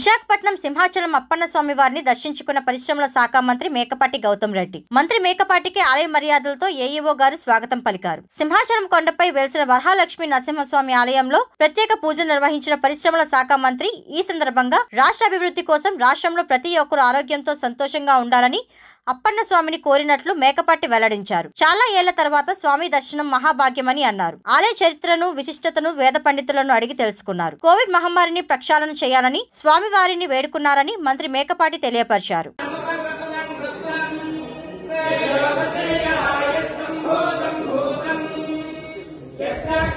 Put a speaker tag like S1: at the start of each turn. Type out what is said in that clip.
S1: విశాఖపట్నం సింహాచలం అప్పన్న స్వామి వారిని దర్శించుకున్న పరిశ్రమల శాఖ మంత్రి మేకపాటి గౌతమ్ రెడ్డి. మంత్రి మేకపాటికి ఆలయ మర్యాదలతో ఏఈఓ గారు స్వాగతం పలికారు. సింహాచలం కొండపై వెలిసిన వరహాలక్ష్మి నరసింహస్వామి ఆలయంలో ప్రత్యేక పూజలు నిర్వహించిన పరిశ్రమల శాఖ మంత్రి ఈ సందర్భంగా రాష్ట్ర అభివృద్ధి కోసం రాష్ట్రంలో ప్రతి ఒక్కరు ఆరోగ్యంతో సంతోషంగా ఉండాలని అప్పన్న స్వామిని కోరినట్లు మేకపాటి వెల్లడించారు. చాలా ఏళ్ళ తర్వాత స్వామి దర్శనం మహాభాగ్యమని అన్నారు. ఆలయ చరిత్రను విశిష్టతను వేద పండితులను అడిగి తెలుసుకున్నారు. కోవిడ్ మహమ్మారిని ప్రక్షాళన చేయాలని స్వామివారిని వేడుకున్నారని మంత్రి మేకపాటి తెలియపరిచారు. Yeah.